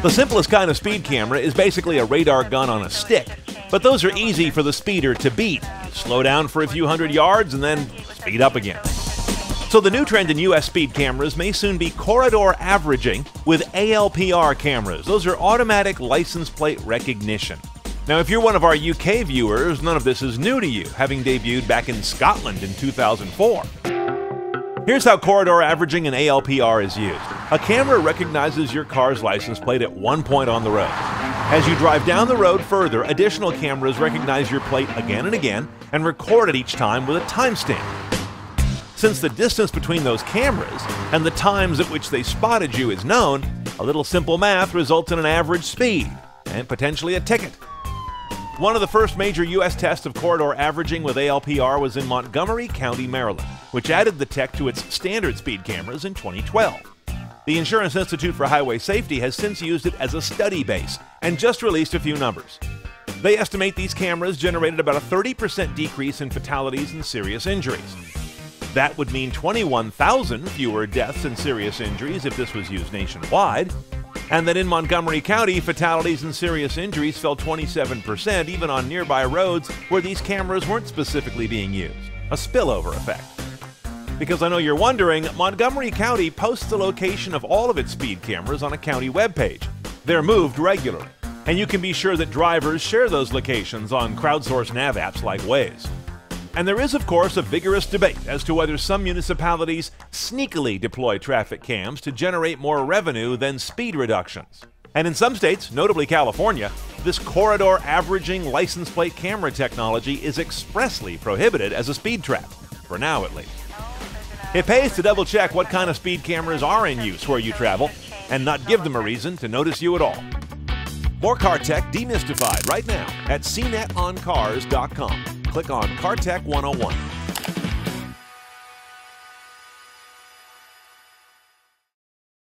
The simplest kind of speed camera is basically a radar gun on a stick, but those are easy for the speeder to beat. Slow down for a few hundred yards and then speed up again. So the new trend in US speed cameras may soon be corridor averaging with ALPR cameras. Those are automatic license plate recognition. Now, if you're one of our UK viewers, none of this is new to you, having debuted back in Scotland in 2004. Here's how corridor averaging and ALPR is used. A camera recognizes your car's license plate at one point on the road. As you drive down the road further, additional cameras recognize your plate again and again and record it each time with a timestamp. Since the distance between those cameras and the times at which they spotted you is known, a little simple math results in an average speed and potentially a ticket. One of the first major U.S. tests of corridor averaging with ALPR was in Montgomery County, Maryland, which added the tech to its standard speed cameras in 2012. The Insurance Institute for Highway Safety has since used it as a study base and just released a few numbers. They estimate these cameras generated about a 30% decrease in fatalities and serious injuries. That would mean 21,000 fewer deaths and serious injuries if this was used nationwide, and that in Montgomery County, fatalities and serious injuries fell 27%, even on nearby roads where these cameras weren't specifically being used. A spillover effect. Because I know you're wondering, Montgomery County posts the location of all of its speed cameras on a county webpage. They're moved regularly, and you can be sure that drivers share those locations on crowdsourced nav apps like Waze. And there is, of course, a vigorous debate as to whether some municipalities sneakily deploy traffic cams to generate more revenue than speed reductions. And in some states, notably California, this corridor averaging license plate camera technology is expressly prohibited as a speed trap, for now at least. It pays to double check what kind of speed cameras are in use where you travel and not give them a reason to notice you at all. More car tech demystified right now at cnetoncars.com click on CarTech 101.